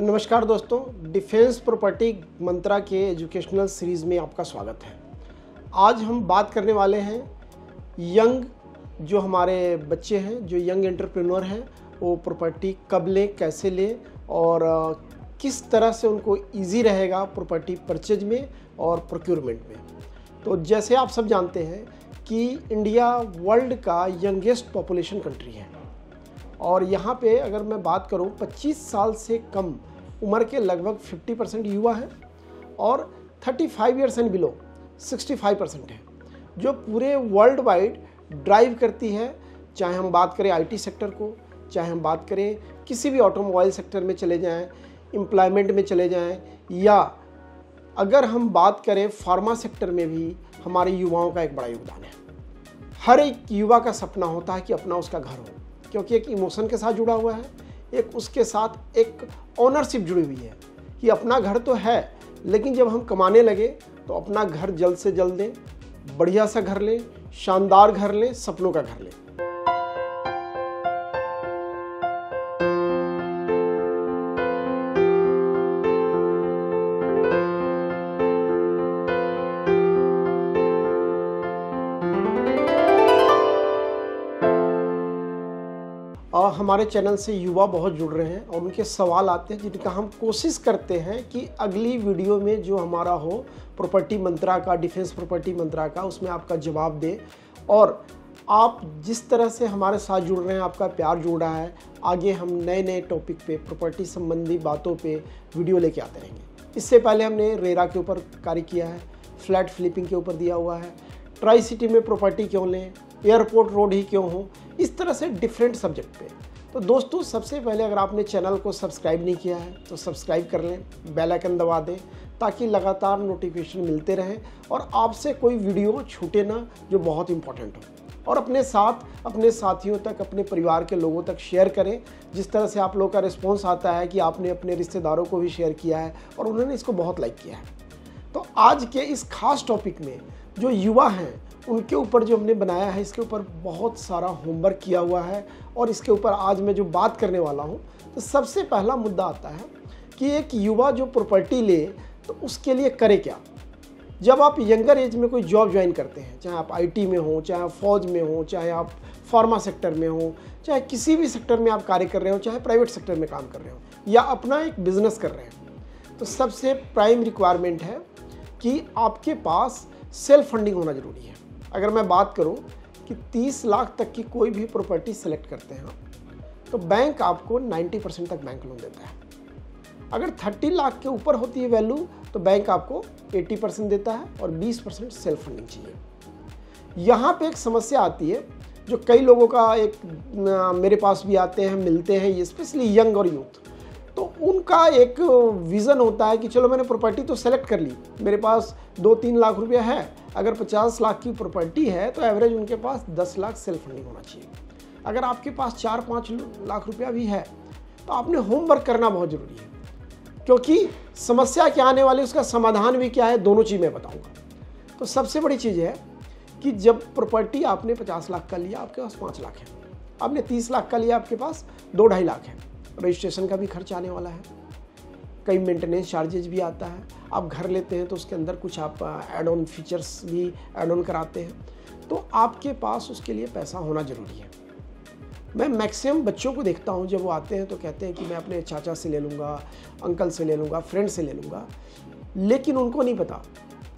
नमस्कार दोस्तों, defence property मंत्रा के एजुकेशनल सीरीज़ में आपका स्वागत है। आज हम बात करने वाले हैं यंग, जो हमारे बच्चे हैं, जो यंग एंटरप्रेन्योर हैं, वो प्रॉपर्टी कब लें, कैसे लें, और किस तरह से उनको इजी रहेगा प्रॉपर्टी परचेज में और प्रोक्योरमेंट में। तो जैसे आप सब जानते हैं कि इंडिया वर्ल्ड का यंगेस्ट पॉपुलेशन कंट्री है, और यहाँ पे अगर मैं बात करूँ 25 साल से कम उम्र के लगभग 50 परसेंट युवा हैं और 35 five years and below 65 percent है, जो पूरे वर्ल्ड वाइड ड्राइव करती है, चाहे हम बात करें आईटी सेक्टर को, चाहे हम बात करें किसी भी ऑटोमोबाइल सेक्टर में चले जाएँ एम्प्लॉयमेंट में चले जाएँ, या अगर हम बात करें फार्मा सेक्टर में भी, हमारे युवाओं का एक बड़ा योगदान है। हर एक युवा का सपना होता है कि अपना उसका घर हो, क्योंकि एक इमोशन के साथ जुड़ा हुआ है। एक उसके साथ एक ऑनरशिप जुड़ी हुई है कि अपना घर तो है, लेकिन जब हम कमाने लगे तो अपना घर जल्द से जल्द दें बढ़िया सा घर लें, शानदार घर लें, सपनों का घर लें। हमारे चैनल से युवा बहुत जुड़ रहे हैं और उनके सवाल आते हैं, जिनका हम कोशिश करते हैं कि अगली वीडियो में जो हमारा हो प्रॉपर्टी मंत्रा का डिफेंस प्रॉपर्टी मंत्रा का, उसमें आपका जवाब दे। और आप जिस तरह से हमारे साथ जुड़ रहे हैं, आपका प्यार जुड़ रहा है, आगे हम नए नए टॉपिक पे प्रॉपर्टी संबंधी बातों पे वीडियो लेके आते रहेंगे। इससे पहले हमने रेरा के ऊपर कार्य किया है, फ्लैट फ्लिपिंग के ऊपर दिया हुआ है ट्राई सिटी में प्रॉपर्टी क्यों लें एयरपोर्ट रोड ही क्यों हो, इस तरह से डिफरेंट सब्जेक्ट पे। तो दोस्तों, सबसे पहले अगर आपने चैनल को सब्सक्राइब नहीं किया है तो सब्सक्राइब कर लें, बेल आइकन दबा दें, ताकि लगातार नोटिफिकेशन मिलते रहें और आपसे कोई वीडियो छूटे ना, जो बहुत इंपॉर्टेंट हो। और अपने साथ, अपने साथियों तक, अपने परिवार के लोगों तक शेयर करें। जिस तरह से आप लोगों का रिस्पॉन्स आता है कि आपने अपने रिश्तेदारों को भी शेयर किया है और उन्होंने इसको बहुत लाइक किया है। तो आज के इस खास टॉपिक में, जो युवा हैं उनके ऊपर जो हमने बनाया है, इसके ऊपर बहुत सारा होमवर्क किया हुआ है और इसके ऊपर आज मैं जो बात करने वाला हूँ तो सबसे पहला मुद्दा आता है कि एक युवा जो प्रॉपर्टी ले तो उसके लिए करे क्या? जब आप यंगर एज में कोई जॉब ज्वाइन करते हैं, चाहे आप आईटी में हो, चाहे आप फौज में हो, चाहे आप फार्मा सेक्टर में हो, चाहे किसी भी सेक्टर में आप कार्य कर रहे हो, चाहे प्राइवेट सेक्टर में काम कर रहे हो, या अपना एक बिज़नेस कर रहे हैं तो सबसे प्राइम रिक्वायरमेंट है कि आपके पास सेल्फ फंडिंग होना ज़रूरी है। अगर मैं बात करूँ कि 30 लाख तक की कोई भी प्रॉपर्टी सेलेक्ट करते हैं तो बैंक आपको 90 परसेंट तक बैंक लोन देता है। अगर 30 लाख के ऊपर होती है वैल्यू तो बैंक आपको 80 परसेंट देता है और 20 परसेंट सेल्फ फंडिंग चाहिए। यहाँ पे एक समस्या आती है, जो कई लोगों का एक मेरे पास भी आते हैं, मिलते हैं, ये स्पेशली यंग और यूथ तो उनका एक विज़न होता है कि चलो मैंने प्रॉपर्टी तो सेलेक्ट कर ली, मेरे पास दो तीन लाख रुपया है अगर पचास लाख की प्रॉपर्टी है तो एवरेज उनके पास दस लाख सेल्फ फंडिंग होना चाहिए। अगर आपके पास चार पाँच लाख रुपया भी है तो आपने होमवर्क करना बहुत ज़रूरी है। क्योंकि समस्या क्या आने वाली उसका समाधान भी क्या है, दोनों चीज़ मैं बताऊँगा। तो सबसे बड़ी चीज़ है कि जब प्रॉपर्टी आपने पचास लाख का लिया, आपके पास पाँच लाख है। आपने तीस लाख का लिया, आपके पास दो ढाई लाख है। रजिस्ट्रेशन का भी खर्च आने वाला है। कई मेंटेनेंस चार्जेज भी आता है। आप घर लेते हैं तो उसके अंदर कुछ आप एड ऑन फीचर्स भी एड ऑन कराते हैं। तो आपके पास उसके लिए पैसा होना ज़रूरी है। मैं मैक्सिमम बच्चों को देखता हूँ, जब वो आते हैं तो कहते हैं कि मैं अपने चाचा से ले लूँगा अंकल से ले लूँगा फ्रेंड से ले लूँगा। लेकिन उनको नहीं पता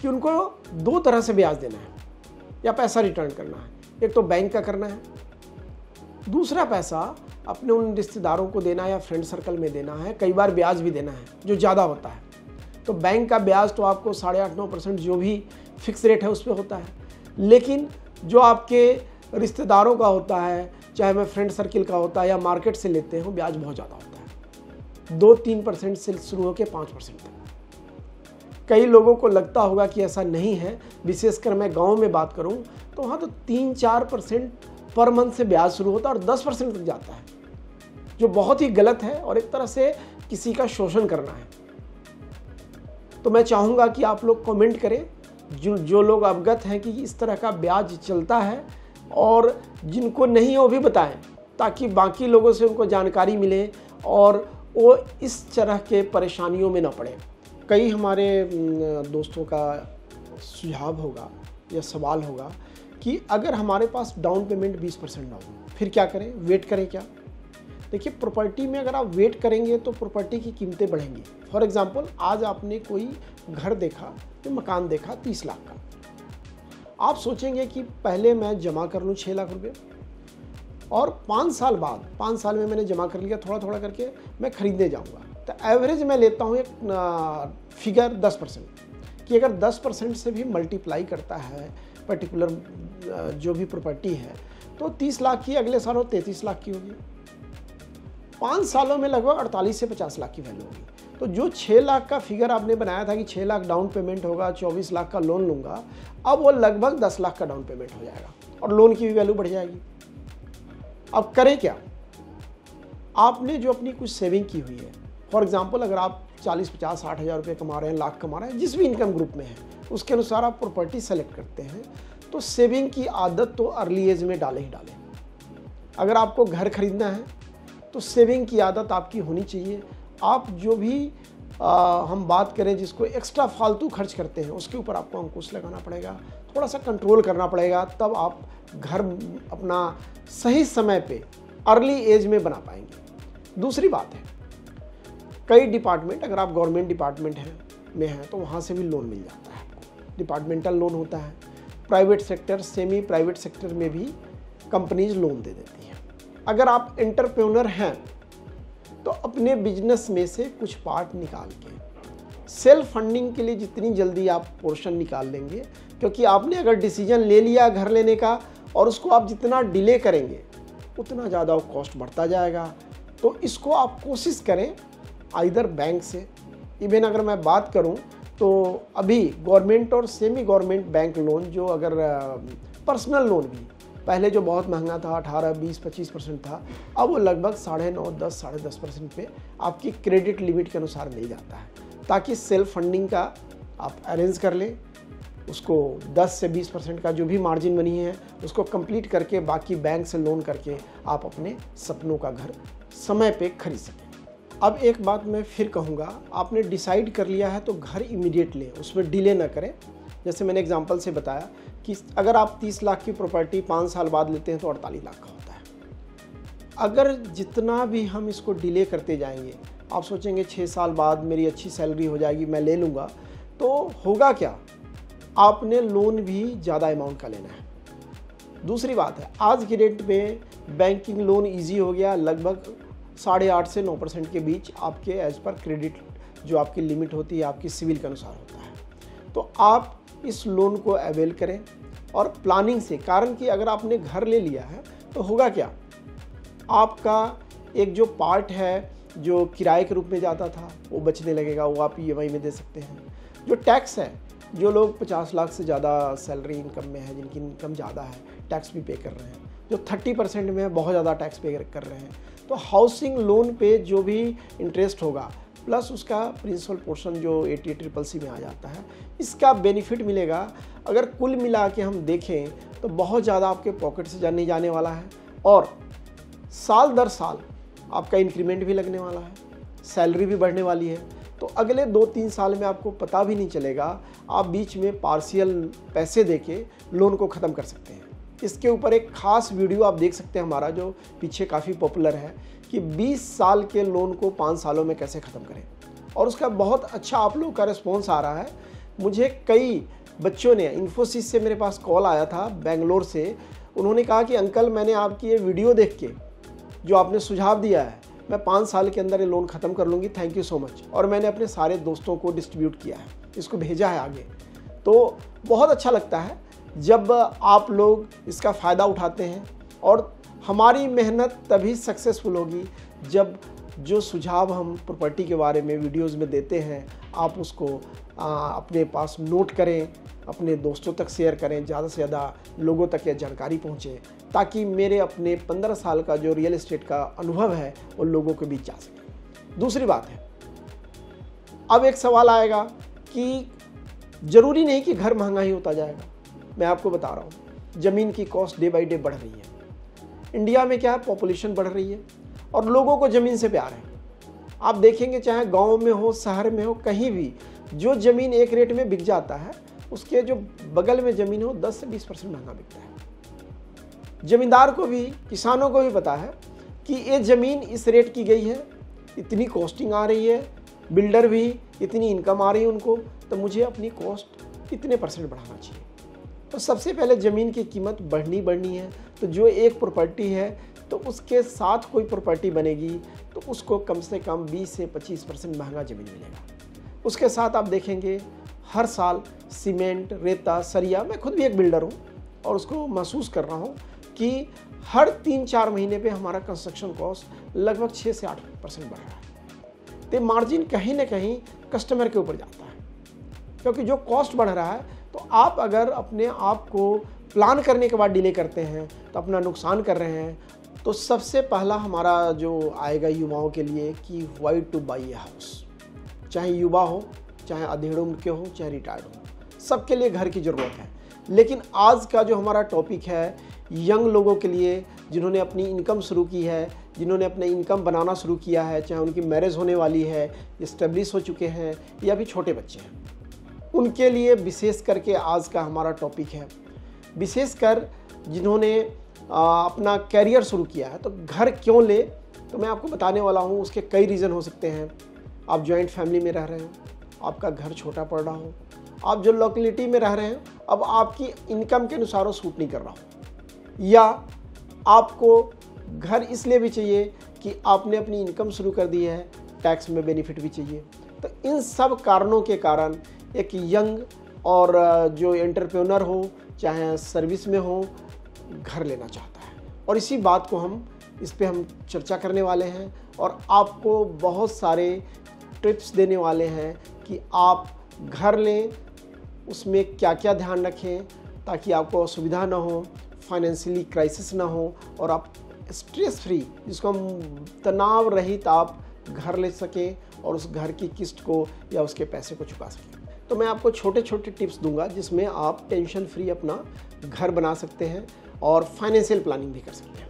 कि उनको दो तरह से ब्याज देना है। या पैसा रिटर्न करना है। एक तो बैंक का करना है। दूसरा पैसा अपने उन रिश्तेदारों को देना या फ्रेंड सर्कल में देना है, कई बार ब्याज भी देना है, जो ज़्यादा होता है। तो बैंक का ब्याज तो आपको साढ़े आठ नौ परसेंट जो भी फिक्स रेट है उस पर होता है। लेकिन जो आपके रिश्तेदारों का होता है, चाहे मैं फ्रेंड सर्किल का होता है या मार्केट से लेते हैं ब्याज बहुत ज़्यादा होता है। दो तीन परसेंट से शुरू होकर पाँच परसेंट तक। कई लोगों को लगता होगा कि ऐसा नहीं है, विशेषकर मैं गाँव में बात करूँ तो वहाँ तो तीन चार परसेंट पर मंथ से ब्याज शुरू होता है और दस परसेंट तक जाता है, जो बहुत ही गलत है और एक तरह से किसी का शोषण करना है। तो मैं चाहूँगा कि आप लोग कमेंट करें, जो जो लोग अवगत हैं कि इस तरह का ब्याज चलता है और जिनको नहीं वो भी बताएँ, ताकि बाकी लोगों से उनको जानकारी मिले और वो इस तरह के परेशानियों में ना पड़े। कई हमारे दोस्तों का सुझाव होगा या सवाल होगा कि अगर हमारे पास डाउन पेमेंट 20 परसेंट ना हो, फिर क्या करें? वेट करें क्या? देखिए प्रॉपर्टी में अगर आप वेट करेंगे तो प्रॉपर्टी की कीमतें बढ़ेंगी। फॉर एग्जांपल आज आपने कोई घर देखा या मकान देखा तीस लाख का। आप सोचेंगे कि पहले मैं जमा कर लूँ छः लाख रुपये और पाँच साल बाद, पाँच साल में मैंने जमा कर लिया थोड़ा थोड़ा करके, मैं ख़रीदने जाऊँगा। तो एवरेज मैं लेता हूँ एक फिगर दस परसेंट। कि अगर दस परसेंट से भी मल्टीप्लाई करता है पर्टिकुलर जो भी प्रॉपर्टी है तो तीस लाख की अगले साल तैंतीस लाख की होगी। पाँच सालों में लगभग अड़तालीस से पचास लाख की वैल्यू होगी। तो जो छः लाख का फिगर आपने बनाया था कि छः लाख डाउन पेमेंट होगा, चौबीस लाख का लोन लूँगा, अब वो लगभग दस लाख का डाउन पेमेंट हो जाएगा और लोन की भी वैल्यू बढ़ जाएगी। अब करें क्या? आपने जो अपनी कुछ सेविंग की हुई है फॉर एग्ज़ाम्पल अगर आप चालीस, पचास, साठ हज़ार रुपये कमा रहे हैं, लाख कमा रहे हैं, जिस भी इनकम ग्रुप में है उसके अनुसार आप प्रॉपर्टी सेलेक्ट करते हैं तो सेविंग की आदत तो अर्ली एज में डाले ही डालें। अगर आपको घर खरीदना है तो सेविंग की आदत आपकी होनी चाहिए। आप जो भी आ, हम बात करें जिसको एक्स्ट्रा फालतू खर्च करते हैं उसके ऊपर आपको अंकुश लगाना पड़ेगा थोड़ा सा कंट्रोल करना पड़ेगा तब आप घर अपना सही समय पे अर्ली एज में बना पाएँगे। दूसरी बात है कई डिपार्टमेंट अगर आप गवर्नमेंट डिपार्टमेंट हैं में हैं तो वहाँ से भी लोन मिल जाता है। डिपार्टमेंटल लोन होता है। Private sector semi private sector में भी कंपनीज़ लोन दे देती हैं। अगर आप एंटरप्रेन्योर हैं तो अपने बिज़नेस में से कुछ पार्ट निकाल के सेल्फ फंडिंग के लिए जितनी जल्दी आप पोर्शन निकाल लेंगे, क्योंकि आपने अगर डिसीज़न ले लिया घर लेने का और उसको आप जितना डिले करेंगे, उतना ज़्यादा कॉस्ट बढ़ता जाएगा। तो इसको आप कोशिश करें आइधर बैंक से। इवन अगर मैं बात करूँ तो अभी गवर्नमेंट और सेमी गवर्नमेंट बैंक लोन जो अगर पर्सनल लोन भी, पहले जो बहुत महँगा था, अठारह, बीस, पच्चीस परसेंट था, अब वो लगभग साढ़े नौ, दस, साढ़े दस परसेंट पे आपकी क्रेडिट लिमिट के अनुसार मिल जाता है। ताकि सेल्फ फंडिंग का आप अरेंज कर लें, उसको 10 से 20 परसेंट का जो भी मार्जिन बनी है, उसको कंप्लीट करके बाकी बैंक से लोन करके आप अपने सपनों का घर समय पे खरीद सकें। अब एक बात मैं फिर कहूँगा, आपने डिसाइड कर लिया है तो घर इमीडिएट लें, उसमें डिले ना करें। जैसे मैंने एग्जांपल से बताया कि अगर आप 30 लाख की प्रॉपर्टी पाँच साल बाद लेते हैं तो अड़तालीस लाख का होता है। अगर जितना भी हम इसको डिले करते जाएँगे, आप सोचेंगे छः साल बाद मेरी अच्छी सैलरी हो जाएगी, मैं ले लूँगा तो होगा क्या? आपने लोन भी ज़्यादा अमाउंट का लेना है। दूसरी बात है, आज की डेट में बैंकिंग लोन इजी हो गया, लगभग साढ़े आठ से नौ परसेंट के बीच आपके एज पर क्रेडिट जो आपकी लिमिट होती है, आपकी सिविल के अनुसार होता है। तो आप इस लोन को अवेल करें और प्लानिंग से, कारण कि अगर आपने घर ले लिया है तो होगा क्या? आपका एक जो पार्ट है, जो किराए के रूप में जाता था, वो बचने लगेगा, वो आप ई में दे सकते हैं। जो टैक्स है, जो लोग 50 लाख से ज़्यादा सैलरी इनकम में है, जिनकी इनकम ज़्यादा है टैक्स भी पे कर रहे हैं। जो 30 परसेंट में बहुत ज़्यादा टैक्स पे कर रहे हैं। तो हाउसिंग लोन पे जो भी इंटरेस्ट होगा प्लस उसका प्रिंसिपल पोर्शन जो ए टी ट्रिपल सी में आ जाता है, इसका बेनिफिट मिलेगा। अगर कुल मिला के हम देखें तो बहुत ज़्यादा आपके पॉकेट से जाने जाने वाला है और साल दर साल आपका इंक्रीमेंट भी लगने वाला है सैलरी भी बढ़ने वाली है। तो अगले दो तीन साल में आपको पता भी नहीं चलेगा, आप बीच में पार्शियल पैसे दे के लोन को ख़त्म कर सकते हैं। इसके ऊपर एक खास वीडियो आप देख सकते हैं हमारा, जो पीछे काफ़ी पॉपुलर है, कि 20 साल के लोन को पाँच सालों में कैसे ख़त्म करें। और उसका बहुत अच्छा आप लोगों का रिस्पॉन्स आ रहा है। मुझे कई बच्चों ने इन्फोसिस से मेरे पास कॉल आया था बेंगलोर से। उन्होंने कहा कि, अंकल, मैंने आपकी ये वीडियो देख के, जो आपने सुझाव दिया है, मैं पाँच साल के अंदर ये लोन ख़त्म कर लूँगी थैंक यू सो मच और मैंने अपने सारे दोस्तों को डिस्ट्रीब्यूट किया है, इसको भेजा है आगे। तो बहुत अच्छा लगता है। जब आप लोग इसका फ़ायदा उठाते हैं और हमारी मेहनत तभी सक्सेसफुल होगी जब जो सुझाव हम प्रॉपर्टी के बारे में वीडियोस में देते हैं आप उसको आ, अपने पास नोट करें अपने दोस्तों तक शेयर करें ज़्यादा से ज़्यादा लोगों तक यह जानकारी पहुँचे ताकि मेरे अपने पंद्रह साल का जो रियल इस्टेट का अनुभव है वो लोगों के बीच जा सके। दूसरी बात है अब एक सवाल आएगा कि ज़रूरी नहीं कि घर महँगा ही होता जाएगा। मैं आपको बता रहा हूँ, ज़मीन की कॉस्ट डे बाई डे बढ़ रही है। इंडिया में क्या है पॉपुलेशन बढ़ रही है और लोगों को ज़मीन से प्यार है। आप देखेंगे, चाहे गाँव में हो, शहर में हो, कहीं भी, जो ज़मीन एक रेट में बिक जाता है, उसके जो बगल में ज़मीन हो 10 से 20 परसेंट महँगा बिकता है। ज़मींदार को भी, किसानों को भी पता है कि ये ज़मीन इस रेट की गई है, इतनी कॉस्टिंग आ रही है बिल्डर भी इतनी इनकम आ रही है उनको तो मुझे अपनी कॉस्ट इतने परसेंट बढ़ाना चाहिए? तो सबसे पहले ज़मीन की कीमत बढ़नी बढ़नी है। तो जो एक प्रॉपर्टी है तो उसके साथ कोई प्रॉपर्टी बनेगी तो उसको कम से कम 20 से 25 परसेंट महँगा ज़मीन मिलेगा। उसके साथ आप देखेंगे, हर साल सीमेंट, रेता, सरिया, मैं खुद भी एक बिल्डर हूँ और उसको महसूस कर रहा हूँ कि हर तीन चार महीने पे हमारा कंस्ट्रक्शन कॉस्ट लगभग छः से आठ परसेंट बढ़ रहा है। तो मार्जिन कहीं ना कहीं कस्टमर के ऊपर जाता है, क्योंकि जो कॉस्ट बढ़ रहा है तो आप अगर अपने आप को प्लान करने के बाद डिले करते हैं तो अपना नुकसान कर रहे हैं तो सबसे पहला हमारा जो आएगा युवाओं के लिए कि why to buy a house चाहे युवा हो, चाहे अधेड़ उम्र के हो, चाहे रिटायर्ड हो, सबके लिए घर की ज़रूरत है। लेकिन आज का जो हमारा टॉपिक है यंग लोगों के लिए, जिन्होंने अपनी इनकम शुरू की है, जिन्होंने अपने इनकम बनाना शुरू किया है, चाहे उनकी मैरिज होने वाली है इस्टेब्लिश हो चुके हैं, या भी छोटे बच्चे हैं। उनके लिए विशेष करके आज का हमारा टॉपिक है। विशेषकर जिन्होंने अपना कैरियर शुरू किया है। तो घर क्यों ले? तो मैं आपको बताने वाला हूँ, उसके कई रीज़न हो सकते हैं। आप जॉइंट फैमिली में रह रहे हो, आपका घर छोटा पड़ रहा हो, आप जो लोकेलिटी में रह रहे हैं, अब आपकी इनकम के अनुसार वो सूट नहीं कर रहा हो। या आपको घर इसलिए भी चाहिए कि आपने अपनी इनकम शुरू कर दी है टैक्स में बेनिफिट भी चाहिए। तो इन सब कारणों के कारण एक यंग और जो एंटरप्रेन्योर हो, चाहे सर्विस में हो, घर लेना चाहता है। और इसी बात को हम, इस पर हम चर्चा करने वाले हैं और आपको बहुत सारे टिप्स देने वाले हैं कि आप घर लें, उसमें क्या क्या ध्यान रखें ताकि आपको असुविधा ना हो फाइनेंशियली क्राइसिस ना हो और आप स्ट्रेस फ्री जिसको हम तनाव रहित आप घर ले सकें और उस घर की किस्त को या उसके पैसे को चुका सकें। तो मैं आपको छोटे छोटे टिप्स दूँगा जिसमें आप टेंशन फ्री अपना घर बना सकते हैं और फाइनेंशियल प्लानिंग भी कर सकते हैं।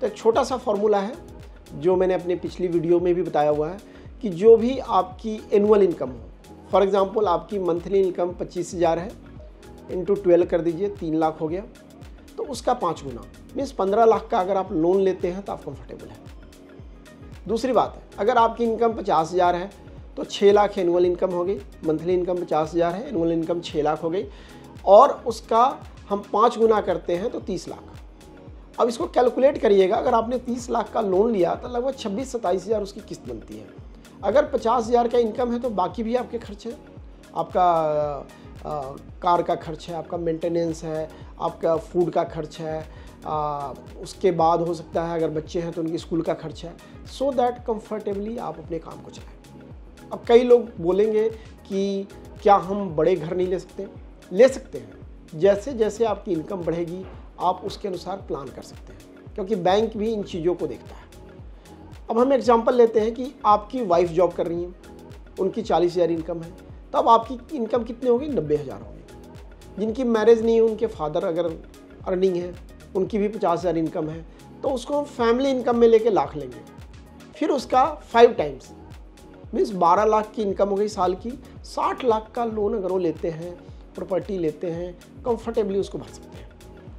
तो एक छोटा सा फॉर्मूला है, जो मैंने अपने पिछली वीडियो में भी बताया हुआ है कि जो भी आपकी एनुअल इनकम हो फॉर एग्ज़ाम्पल आपकी मंथली इनकम पच्चीस हज़ार है इंटू ट्वेल्व कर दीजिए, तीन लाख हो गया तो उसका पाँच गुना मीन्स पंद्रह लाख का अगर आप लोन लेते हैं तो आप कंफर्टेबल है। दूसरी बात है, अगर आपकी इनकम पचास हज़ार है तो छः लाख एनुअल इनकम हो गई मंथली इनकम पचास हज़ार है एनुअल इनकम छः लाख हो गई और उसका हम पाँच गुना करते हैं तो तीस लाख। अब इसको कैलकुलेट करिएगा अगर आपने तीस लाख का लोन लिया तो लगभग छब्बीस सत्ताईस हज़ार उसकी किस्त बनती है। अगर पचास हज़ार का इनकम है तो बाकी भी आपके खर्च हैं। आपका आ, कार का खर्च है आपका मेंटेनेंस है आपका फ़ूड का खर्च है आ, उसके बाद हो सकता है अगर बच्चे हैं तो उनकी स्कूल का खर्च है। सो दैट कंफर्टेबली आप अपने काम को चलाएँ। अब कई लोग बोलेंगे कि क्या हम बड़े घर नहीं ले सकते? ले सकते हैं। जैसे जैसे आपकी इनकम बढ़ेगी, आप उसके अनुसार प्लान कर सकते हैं। क्योंकि बैंक भी इन चीज़ों को देखता है। अब हम एग्ज़ाम्पल लेते हैं कि आपकी वाइफ जॉब कर रही हैं। उनकी चालीस हज़ार इनकम है। तो अब आपकी इनकम कितनी होगी? नब्बे हज़ार होगी। जिनकी मैरिज नहीं है उनके फादर अगर अर्निंग है, उनकी भी पचास हज़ार इनकम है तो उसको हम फैमिली इनकम में लेके लाख लेंगे। फिर उसका फाइव टाइम्स मीन्स बारह लाख की इनकम हो गई साल की, साठ लाख का लोन अगर वो लेते हैं, प्रॉपर्टी लेते हैं कंफर्टेबली उसको भर सकते हैं।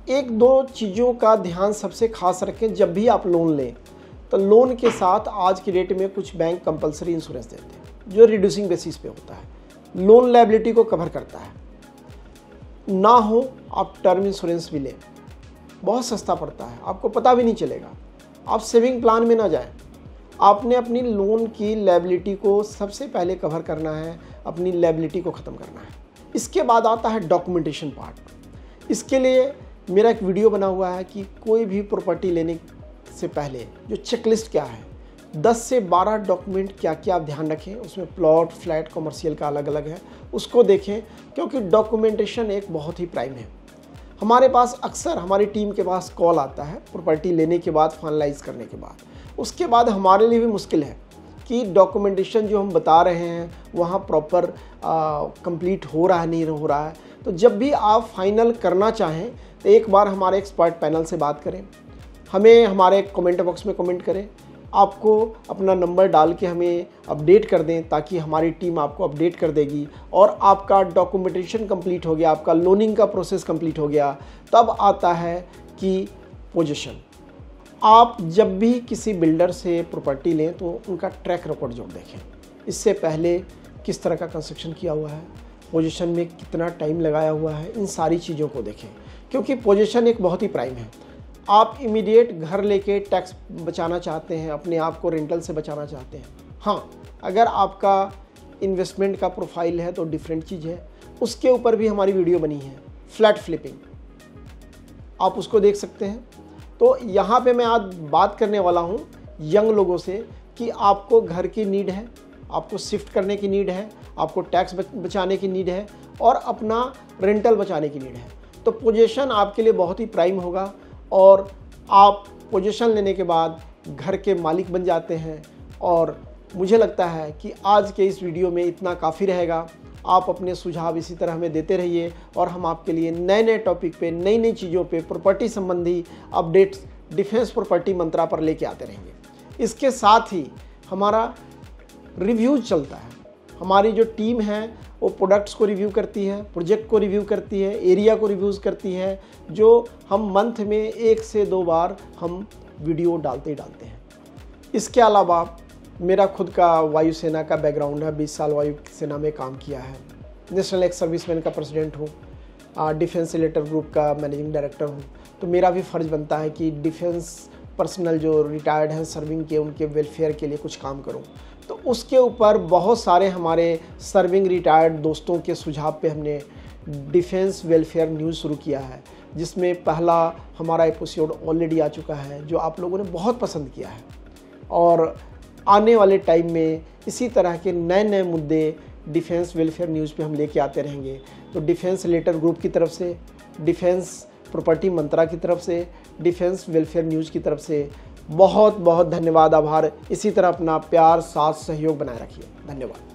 एक दो चीज़ों का ध्यान सबसे खास रखें, जब भी आप लोन लें तो लोन के साथ आज की डेट में कुछ बैंक कंपलसरी इंश्योरेंस देते हैं, जो रिड्यूसिंग बेसिस पे होता है। लोन लाइबिलिटी को कवर करता है। ना हो, आप टर्म इंश्योरेंस भी लें। बहुत सस्ता पड़ता है, आपको पता भी नहीं चलेगा। आप सेविंग प्लान में ना जाएँ। आपने अपनी लोन की लाइबिलिटी को सबसे पहले कवर करना है, अपनी लाइबिलिटी को ख़त्म करना है। इसके बाद आता है डॉक्यूमेंटेशन पार्ट इसके लिए मेरा एक वीडियो बना हुआ है कि कोई भी प्रॉपर्टी लेने से पहले जो चेकलिस्ट क्या है 10 से 12 डॉक्यूमेंट क्या क्या आप ध्यान रखें। उसमें प्लॉट फ्लैट कमर्शियल का अलग अलग है। उसको देखें, क्योंकि डॉक्यूमेंटेशन एक बहुत ही प्राइम है। हमारे पास अक्सर, हमारी टीम के पास कॉल आता है प्रॉपर्टी लेने के बाद फाइनलाइज करने के बाद। उसके बाद हमारे लिए भी मुश्किल है कि डॉक्यूमेंटेशन जो हम बता रहे हैं, वहाँ प्रॉपर कंप्लीट हो रहा है, नहीं हो रहा है। तो जब भी आप फाइनल करना चाहें तो एक बार हमारे एक्सपर्ट पैनल से बात करें। हमें हमारे कमेंट बॉक्स में कमेंट करें। आपको अपना नंबर डाल के हमें अपडेट कर दें, ताकि हमारी टीम आपको अपडेट कर देगी और आपका डॉक्यूमेंटेशन कंप्लीट हो गया, आपका लोनिंग का प्रोसेस कंप्लीट हो गया, तब आता है कि पोजीशन आप जब भी किसी बिल्डर से प्रॉपर्टी लें तो उनका ट्रैक रिकॉर्ड ज़रूर देखें। इससे पहले किस तरह का कंस्ट्रक्शन किया हुआ है पोजीशन में कितना टाइम लगाया हुआ है, इन सारी चीज़ों को देखें। क्योंकि पोजीशन एक बहुत ही प्राइम है। आप इमीडिएट घर लेके टैक्स बचाना चाहते हैं, अपने आप को रेंटल से बचाना चाहते हैं। हाँ अगर आपका इन्वेस्टमेंट का प्रोफ़ाइल है तो डिफरेंट चीज़ है। उसके ऊपर भी हमारी वीडियो बनी है फ्लैट फ्लिपिंग आप उसको देख सकते हैं। तो यहाँ पे मैं आज बात करने वाला हूँ यंग लोगों से कि आपको घर की नीड है, आपको शिफ्ट करने की नीड है, आपको टैक्स बचाने की नीड है और अपना रेंटल बचाने की नीड है। तो पोजीशन आपके लिए बहुत ही प्राइम होगा और आप पोजीशन लेने के बाद घर के मालिक बन जाते हैं और मुझे लगता है कि आज के इस वीडियो में इतना काफ़ी रहेगा। आप अपने सुझाव इसी तरह हमें देते रहिए और हम आपके लिए नए नए टॉपिक पे नई नई चीज़ों पे प्रॉपर्टी संबंधी अपडेट्स डिफेंस प्रॉपर्टी मंत्रा पर लेके आते रहेंगे। इसके साथ ही हमारा रिव्यूज़ चलता है। हमारी जो टीम है, वो प्रोडक्ट्स को रिव्यू करती है प्रोजेक्ट को रिव्यू करती है एरिया को रिव्यूज़ करती है, जो हम मंथ में एक से दो बार हम वीडियो डालते ही डालते हैं। इसके अलावा मेरा खुद का वायुसेना का बैकग्राउंड है, बीस साल वायु सेना में काम किया है। नेशनल एक्स सर्विसमैन का प्रेसिडेंट हूँ डिफेंस सिलेटर ग्रुप का मैनेजिंग डायरेक्टर हूँ। तो मेरा भी फ़र्ज़ बनता है कि डिफेंस पर्सनल जो रिटायर्ड हैं सर्विंग के, उनके वेलफेयर के लिए कुछ काम करूँ। तो उसके ऊपर बहुत सारे हमारे सर्विंग रिटायर्ड दोस्तों के सुझाव पे हमने डिफेंस वेलफेयर न्यूज़ शुरू किया है, जिसमें पहला हमारा एपिसोड ऑलरेडी आ चुका है, जो आप लोगों ने बहुत पसंद किया है। और आने वाले टाइम में इसी तरह के नए नए मुद्दे डिफेंस वेलफेयर न्यूज़ पे हम लेके आते रहेंगे। तो डिफेंस लेटर ग्रुप की तरफ़ से डिफेंस प्रॉपर्टी मंत्रा की तरफ़ से डिफेंस वेलफेयर न्यूज़ की तरफ़ से बहुत बहुत धन्यवाद, आभार। इसी तरह अपना प्यार, साथ, सहयोग बनाए रखिए। धन्यवाद।